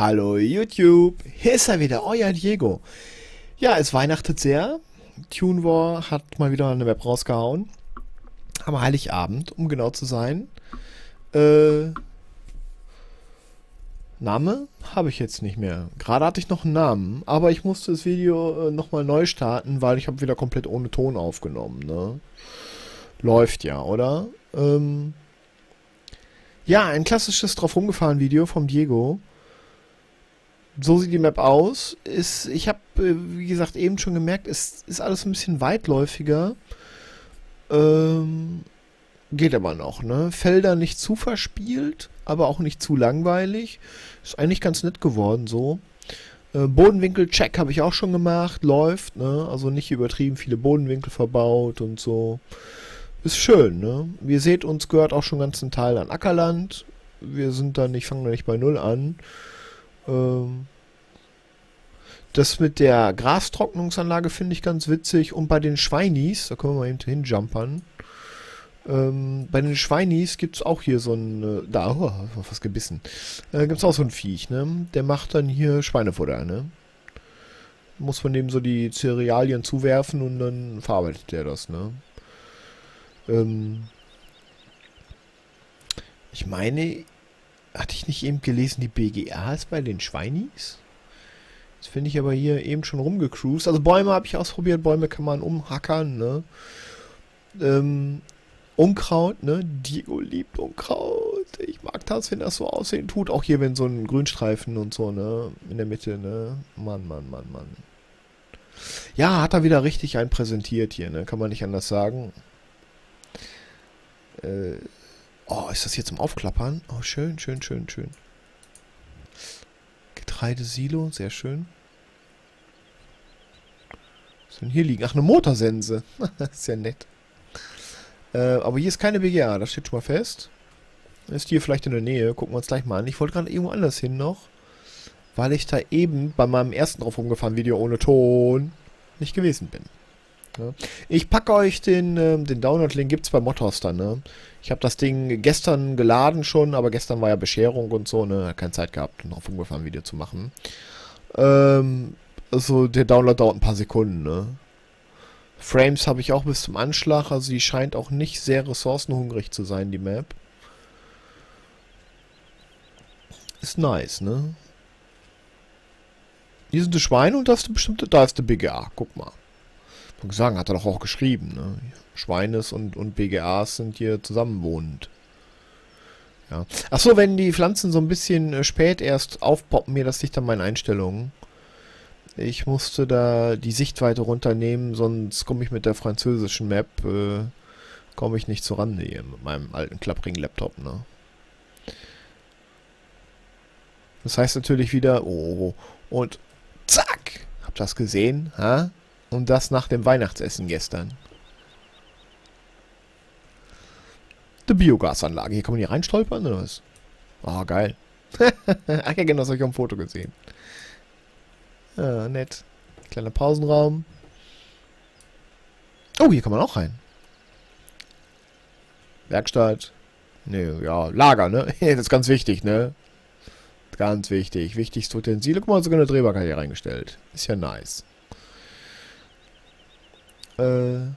Hallo YouTube, hier ist er wieder, euer Diego. Ja, es weihnachtet sehr. TuneWar hat mal wieder eine Map rausgehauen. Am Heiligabend, um genau zu sein. Äh, Name habe ich jetzt nicht mehr. Gerade hatte ich noch einen Namen, aber ich musste das Video äh, nochmal neu starten, weil ich habe wieder komplett ohne Ton aufgenommen. Ne? Läuft ja, oder? Ähm, ja, ein klassisches drauf rumgefahren Video vom Diego so sieht die Map aus. Ist, ich habe, äh, wie gesagt, eben schon gemerkt, es ist alles ein bisschen weitläufiger. Ähm, geht aber noch, ne? Felder nicht zu verspielt, aber auch nicht zu langweilig. Ist eigentlich ganz nett geworden so. Äh, Bodenwinkel-Check habe ich auch schon gemacht, läuft, ne? Also nicht übertrieben viele Bodenwinkel verbaut und so. Ist schön, ne? Wie ihr seht, uns gehört auch schon ganz ein Teil an Ackerland. Wir sind da nicht, fangen da nicht bei Null an. Ähm, das mit der Grastrocknungsanlage finde ich ganz witzig. Und bei den Schweinis, da können wir mal eben hinjumpern. Ähm, bei den Schweinis gibt es auch hier so ein, äh, da, oh, was gebissen. Äh, gibt es auch so ein Viech, ne? Der macht dann hier Schweinefutter, ne? Muss man dem so die Cerealien zuwerfen und dann verarbeitet der das, ne? Ähm, ich meine, hatte ich nicht eben gelesen, die BGA ist bei den Schweinis? Das finde ich aber hier eben schon rumgecruised. Also Bäume habe ich ausprobiert. Bäume kann man umhackern, ne? Ähm, Unkraut, ne? Diego liebt Unkraut. Ich mag das, wenn das so aussehen tut. Auch hier, wenn so ein Grünstreifen und so, ne? In der Mitte, ne? Mann, Mann, Mann, Mann. Ja, hat er wieder richtig einen präsentiert hier, ne? Kann man nicht anders sagen. Äh, oh, ist das hier zum Aufklappern? Oh, schön, schön, schön, schön. Getreidesilo, sehr schön. Was denn hier liegen? Ach, eine Motorsense. ja nett. Äh, aber hier ist keine BGA, das steht schon mal fest. Ist hier vielleicht in der Nähe. Gucken wir uns gleich mal an. Ich wollte gerade irgendwo anders hin noch. Weil ich da eben bei meinem ersten drauf rumgefahren Video ohne Ton nicht gewesen bin. Ja. Ich packe euch den, äh, den Download-Link, gibt es bei Modhoster, ne? Ich habe das Ding gestern geladen schon, aber gestern war ja Bescherung und so, ne? Keine Zeit gehabt, ein auf umgefahren Video zu machen. Ähm, also der Download dauert ein paar Sekunden, ne? Frames habe ich auch bis zum Anschlag, also die scheint auch nicht sehr ressourcenhungrig zu sein, die Map. Ist nice, ne? Hier sind die Schweine und da ist die bestimmte, da ist die BGA, guck mal. Ich sagen, hat er doch auch geschrieben, ne? Schweines und, und BGAs sind hier zusammenwohnend. Ja. Achso, wenn die Pflanzen so ein bisschen äh, spät erst aufpoppen, mir das liegt an meinen Einstellungen. Ich musste da die Sichtweite runternehmen, sonst komme ich mit der französischen Map, äh, komme ich nicht zurande hier mit meinem alten klapprigen Laptop, ne? Das heißt natürlich wieder, oh, und zack, habt ihr das gesehen, ha? Und das nach dem Weihnachtsessen gestern. Die Biogasanlage. Hier kann man hier reinstolpern oder was? Ah, oh, geil. Ach ja, genau, das habe ich auf dem Foto gesehen. Ja, nett. Kleiner Pausenraum. Oh, hier kann man auch rein. Werkstatt. Ne, ja, Lager, ne? das ist ganz wichtig, ne? Ganz wichtig. Wichtigste Utensile. Guck mal, sogar eine Drehbank hier reingestellt. Ist ja nice. Äh,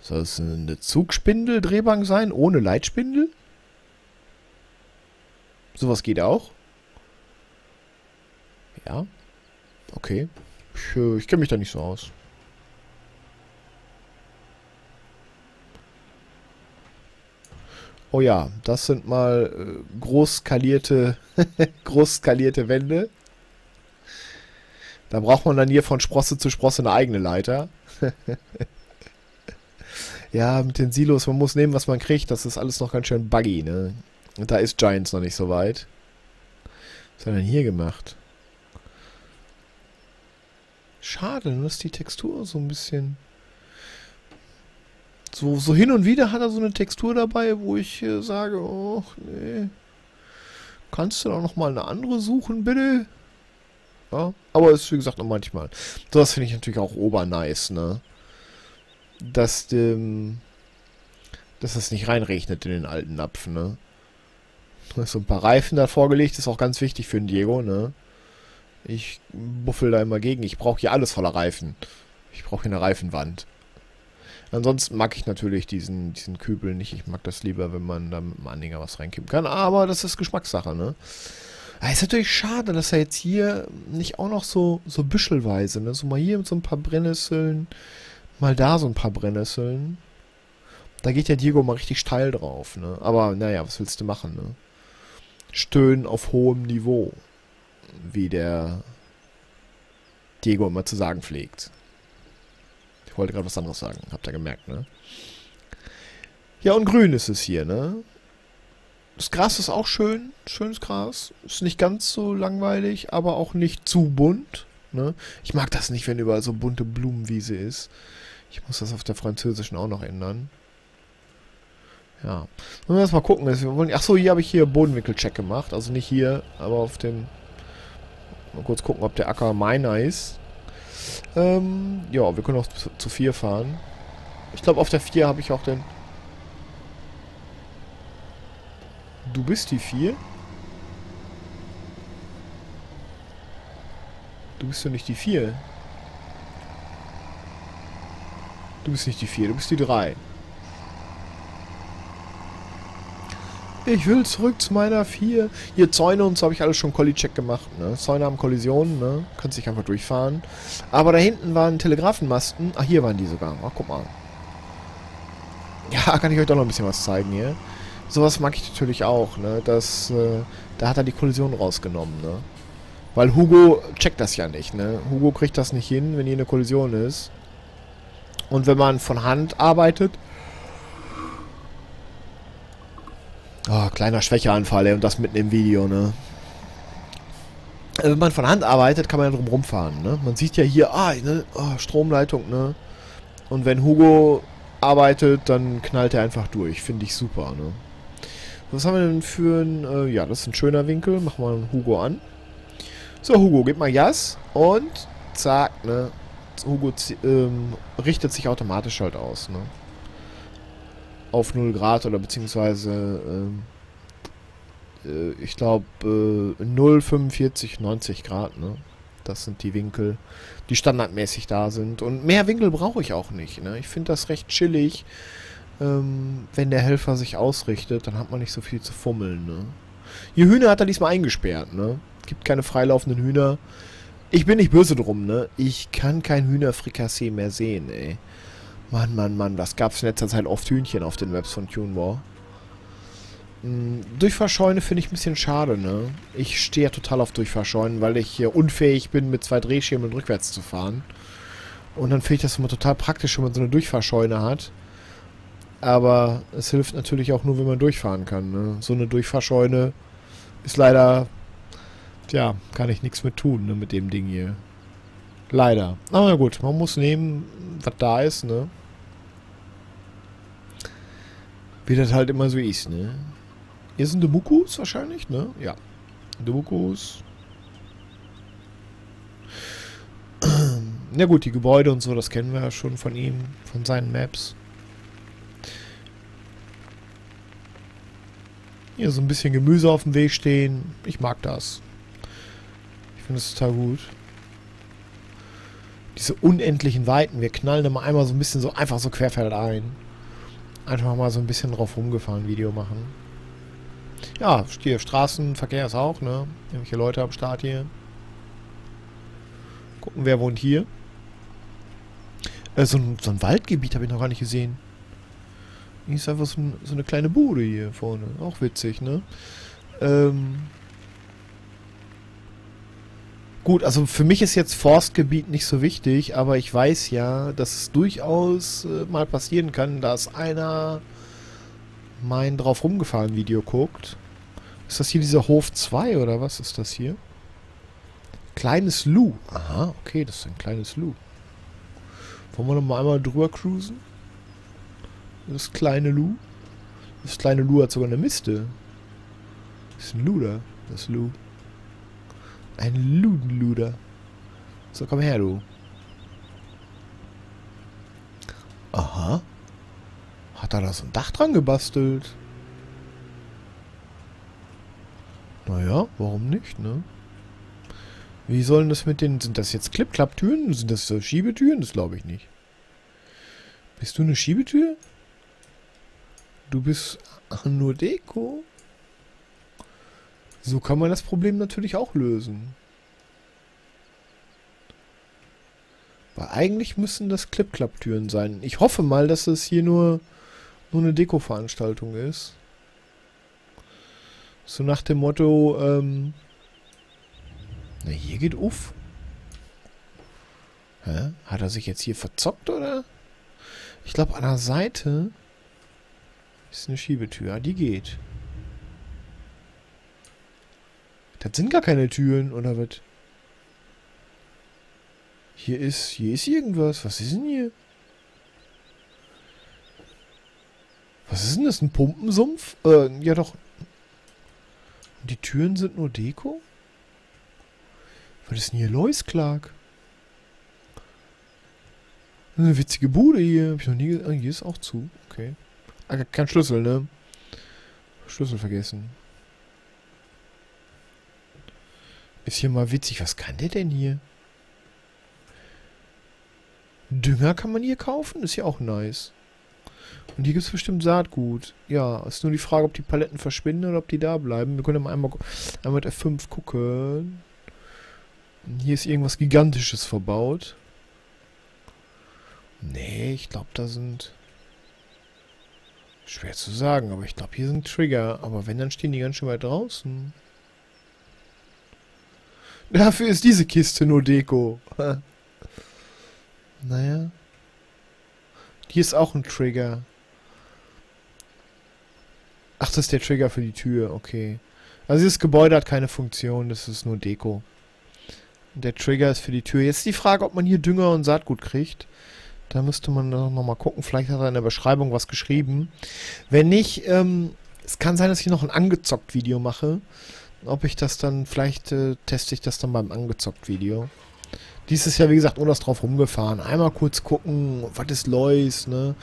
soll es eine Zugspindel-Drehbank sein, ohne Leitspindel? Sowas geht auch. Ja. Okay. Ich, äh, ich kenne mich da nicht so aus. Oh ja, das sind mal äh, groß skalierte, groß skalierte Wände. Da braucht man dann hier von Sprosse zu Sprosse eine eigene Leiter. ja, mit den Silos, man muss nehmen, was man kriegt. Das ist alles noch ganz schön buggy, ne? Und da ist Giants noch nicht so weit. Was hat er denn hier gemacht? Schade, nur ist die Textur so ein bisschen... So, so hin und wieder hat er so eine Textur dabei, wo ich äh, sage, oh, nee. Kannst du da noch mal eine andere suchen, bitte? Ja, aber ist wie gesagt nur manchmal. So, das finde ich natürlich auch obernice, ne? Dass dem. Dass das nicht reinregnet in den alten Napfen, ne? So ein paar Reifen da vorgelegt, ist auch ganz wichtig für den Diego, ne? Ich buffel da immer gegen. Ich brauche hier alles voller Reifen. Ich brauche hier eine Reifenwand. Ansonsten mag ich natürlich diesen, diesen Kübel nicht. Ich mag das lieber, wenn man da mit dem Anhänger was reinkippen kann. Aber das ist Geschmackssache, ne? Aber ist natürlich schade, dass er jetzt hier nicht auch noch so, so büschelweise, ne? So mal hier mit so ein paar Brennnesseln, mal da so ein paar Brennnesseln. Da geht der Diego mal richtig steil drauf, ne? Aber naja, was willst du machen, ne? Stöhnen auf hohem Niveau, wie der Diego immer zu sagen pflegt. Ich wollte gerade was anderes sagen, habt ihr gemerkt, ne? Ja, und grün ist es hier, ne? Das Gras ist auch schön, schönes Gras. Ist nicht ganz so langweilig, aber auch nicht zu bunt. Ne? Ich mag das nicht, wenn überall so bunte Blumenwiese ist. Ich muss das auf der französischen auch noch ändern. Ja. Wollen wir erst mal gucken. Achso, hier habe ich hier Bodenwinkelcheck gemacht. Also nicht hier, aber auf dem... Mal kurz gucken, ob der Acker meiner ist. Ähm, ja, wir können auch zu, zu 4 fahren. Ich glaube, auf der 4 habe ich auch den... Du bist die 4? Du bist doch nicht die 4. Du bist nicht die 4, du bist die 3. Ich will zurück zu meiner 4. Hier Zäune und so habe ich alles schon Collie-Check gemacht. Ne? Zäune haben Kollisionen, ne? Kannst dich einfach durchfahren. Aber da hinten waren Telegrafenmasten. Ach, hier waren die sogar. Ach, guck mal. Ja, kann ich euch doch noch ein bisschen was zeigen hier. Sowas mag ich natürlich auch, ne? Das, äh, da hat er die Kollision rausgenommen, ne? Weil Hugo checkt das ja nicht, ne? Hugo kriegt das nicht hin, wenn hier eine Kollision ist. Und wenn man von Hand arbeitet, Oh, kleiner Schwächeanfall, ey, und das mitten im Video, ne? Also, wenn man von Hand arbeitet, kann man ja drum rumfahren, ne? Man sieht ja hier, ah, ne? Oh, Stromleitung, ne? Und wenn Hugo arbeitet, dann knallt er einfach durch. Finde ich super, ne? Was haben wir denn für ein... Äh, ja, das ist ein schöner Winkel. Machen wir einen Hugo an. So, Hugo, gib mal Gas. Und zack, ne? Hugo ähm, richtet sich automatisch halt aus, ne? auf 0 Grad oder beziehungsweise ähm, äh, ich glaube äh, 0, 45, 90 Grad, ne? Das sind die Winkel, die standardmäßig da sind. Und mehr Winkel brauche ich auch nicht. Ne? Ich finde das recht chillig. Ähm, wenn der Helfer sich ausrichtet, dann hat man nicht so viel zu fummeln. Ne? Die Hühner hat er diesmal eingesperrt. Ne? Gibt keine freilaufenden Hühner. Ich bin nicht böse drum. Ne? Ich kann kein Hühnerfrikassee mehr sehen. Ey. Mann, Mann, Mann, was gab es in letzter Zeit oft Hühnchen auf den Webs von TuneWar. Hm, Durchfahrscheune finde ich ein bisschen schade, ne? Ich stehe ja total auf Durchfahrscheunen, weil ich hier unfähig bin, mit zwei Drehschirmen rückwärts zu fahren. Und dann finde ich das immer total praktisch, wenn man so eine Durchfahrscheune hat. Aber es hilft natürlich auch nur, wenn man durchfahren kann. Ne? So eine Durchfahrscheune ist leider, ja, kann ich nichts mit tun, ne, mit dem Ding hier. Leider. Aber gut, man muss nehmen, was da ist, ne? Wie das halt immer so ist, ne? Hier sind Demukus wahrscheinlich, ne? Ja. Demukus. Na gut, die Gebäude und so, das kennen wir ja schon von ihm, von seinen Maps. Hier so ein bisschen Gemüse auf dem Weg stehen. Ich mag das. Ich finde es total gut. Diese unendlichen Weiten. Wir knallen immer einmal so ein bisschen so einfach so querfeld ein. Einfach mal so ein bisschen drauf rumgefahren Video machen. Ja, hier Straßenverkehr ist auch, ne? Irgendwelche Leute am Start hier. Gucken, wer wohnt hier. Äh, so, ein, so ein Waldgebiet habe ich noch gar nicht gesehen. Hier ist einfach so, ein, so, eine kleine Bude hier vorne. Auch witzig, ne? Ähm, Gut, also für mich ist jetzt Forstgebiet nicht so wichtig, aber ich weiß ja, dass es durchaus äh, mal passieren kann, dass einer mein drauf rumgefahren Video guckt. Ist das hier dieser Hof 2 oder was ist das hier? Kleines Lu. Aha, okay, das ist ein kleines Lu. Wollen wir noch mal einmal drüber cruisen? Das kleine Lu. Das kleine Lu hat sogar eine Miste. Das ist ein Luder, das Lu. Ein Ludenluder. So, komm her, du. Aha. Hat er da so ein Dach dran gebastelt? Naja, warum nicht, ne? Wie sollen das mit den... Sind das jetzt Clip-Clap-Türen? Sind das so Schiebetüren? Das glaube ich nicht. Bist du eine Schiebetür? Du bist nur Deko? So kann man das Problem natürlich auch lösen. Weil eigentlich müssen das Clip-Clap-Türen sein. Ich hoffe mal, dass es hier nur, nur eine Deko-Veranstaltung ist. So nach dem Motto, ähm... Na, hier geht uff. Hä? Hat er sich jetzt hier verzockt, oder? Ich glaube, an der Seite ist eine Schiebetür. Ah, die geht. Das sind gar keine Türen, oder was? Hier ist, hier ist irgendwas. Was ist denn hier? Was ist denn das? Ein Pumpensumpf? Äh, ja doch. Die Türen sind nur Deko? Was ist denn hier Lois Clark? Eine witzige Bude hier. Hab ich noch nie. Ah, hier ist auch zu. Okay. Ah, kein Schlüssel, ne? Schlüssel vergessen. Ist hier mal witzig. Was kann der denn hier? Dünger kann man hier kaufen. Ist ja auch nice. Und hier gibt es bestimmt Saatgut. Ja, ist nur die Frage, ob die Paletten verschwinden oder ob die da bleiben. Wir können mal einmal, einmal mit F5 gucken. Hier ist irgendwas Gigantisches verbaut. Nee, ich glaube, da sind... Schwer zu sagen, aber ich glaube, hier sind Trigger. Aber wenn, dann stehen die ganz schön weit draußen. Dafür ist diese Kiste nur Deko. naja. Hier ist auch ein Trigger. Ach, das ist der Trigger für die Tür, okay. Also dieses Gebäude hat keine Funktion, das ist nur Deko. Der Trigger ist für die Tür. Jetzt die Frage, ob man hier Dünger und Saatgut kriegt. Da müsste man noch mal gucken. Vielleicht hat er in der Beschreibung was geschrieben. Wenn nicht, ähm, es kann sein, dass ich noch ein angezockt Video mache. Ob ich das dann, vielleicht äh, teste ich das dann beim angezockt Video. Dieses Jahr, wie gesagt, ohne das drauf rumgefahren. Einmal kurz gucken, was ist Lois, ne?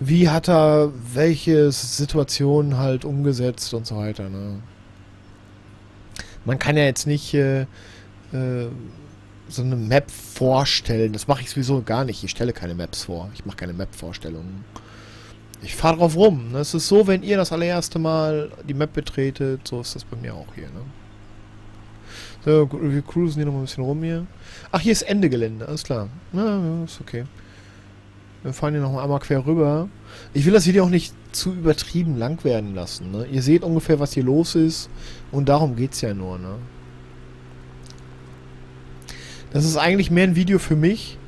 Wie hat er welche Situationen halt umgesetzt und so weiter, ne? Man kann ja jetzt nicht äh, äh, so eine Map vorstellen. Das mache ich sowieso gar nicht. Ich stelle keine Maps vor. Ich mache keine Map-Vorstellungen. Ich fahre drauf rum. Ne? Es ist so, wenn ihr das allererste Mal die Map betretet, so ist das bei mir auch hier. Ne? So, wir cruisen hier noch ein bisschen rum hier. Ach, hier ist Ende Gelände, alles klar. Ja, ist okay. Wir fahren hier noch einmal quer rüber. Ich will das Video auch nicht zu übertrieben lang werden lassen. Ne? Ihr seht ungefähr, was hier los ist. Und darum geht es ja nur. Ne? Das ist eigentlich mehr ein Video für mich,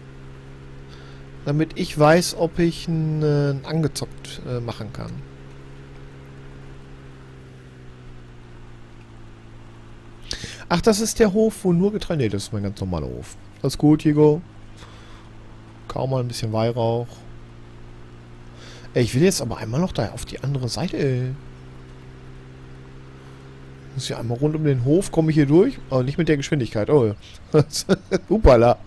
damit ich weiß, ob ich ein, äh, angezockt äh, machen kann. Ach, das ist der Hof, wo nur Getreide... Nee, das ist mein ganz normaler Hof. Alles gut, Diego. Kaum mal ein bisschen Weihrauch. Ich will jetzt aber einmal noch da auf die andere Seite, ey. Muss ja einmal rund um den Hof, komme ich hier durch. Aber nicht mit der Geschwindigkeit. Oh, Hupala.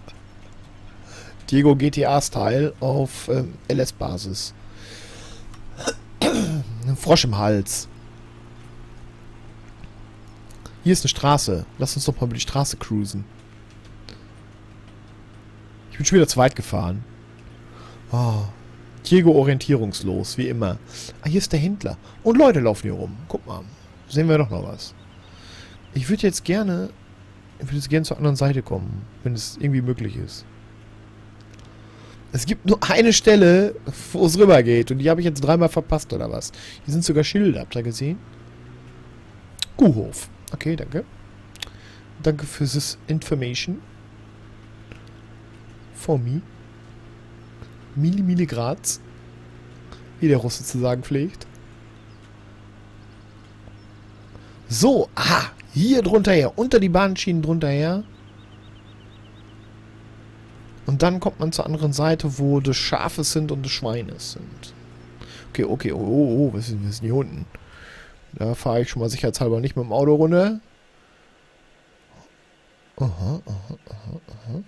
Diego GTA-Style auf ähm, LS-Basis. Ein Frosch im Hals. Hier ist eine Straße. Lass uns doch mal über die Straße cruisen. Ich bin schon wieder zu weit gefahren. Oh. Diego orientierungslos, wie immer. Ah, hier ist der Händler. Und Leute laufen hier rum. Guck mal. Sehen wir doch noch was. Ich würde jetzt gerne... Ich würde jetzt gerne zur anderen Seite kommen, wenn es irgendwie möglich ist. Es gibt nur eine Stelle, wo es rüber geht. Und die habe ich jetzt dreimal verpasst, oder was? Hier sind sogar Schilder, habt ihr gesehen? Kuhhof. Okay, danke. Danke für this information. For me. Mili, Mili Graz. Wie der Russe zu sagen pflegt. So, aha, hier drunter her, unter die Bahnschienen drunter her. Und dann kommt man zur anderen Seite, wo das Schafe sind und das Schweine sind. Okay, okay, oh, oh, oh, was ist denn hier unten? Da fahre ich schon mal sicherheitshalber nicht mit dem Auto runter. Aha, aha, aha, aha.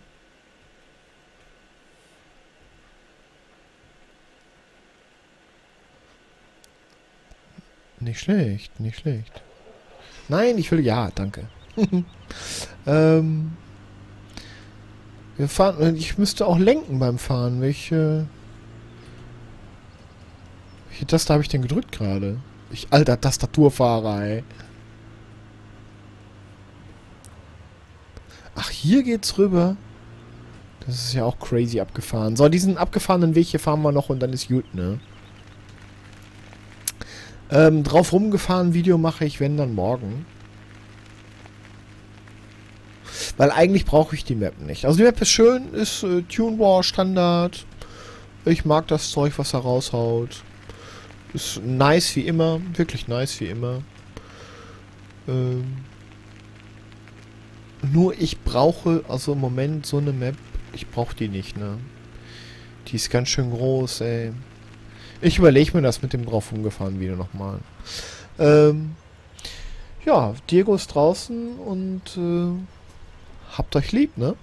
Nicht schlecht, nicht schlecht. Nein, ich will ja, danke. ähm, wir fahren, ich müsste auch lenken beim Fahren. Welche, welche Taste habe ich denn gedrückt gerade? Ich alter Tastaturfahrer, ey. Ach, hier geht's rüber. Das ist ja auch crazy abgefahren. So, diesen abgefahrenen Weg hier fahren wir noch und dann ist gut, ne? Ähm, drauf rumgefahren Video mache ich, wenn dann morgen. Weil eigentlich brauche ich die Map nicht. Also die Map ist schön, ist äh, Tune War Standard. Ich mag das Zeug, was er raushaut. Ist nice wie immer. Wirklich nice wie immer. Ähm, nur ich brauche, also im Moment so eine Map, ich brauche die nicht, ne? Die ist ganz schön groß, ey. Ich überlege mir das mit dem drauf umgefahren Video nochmal. Ähm, ja, Diego ist draußen und äh, habt euch lieb, ne?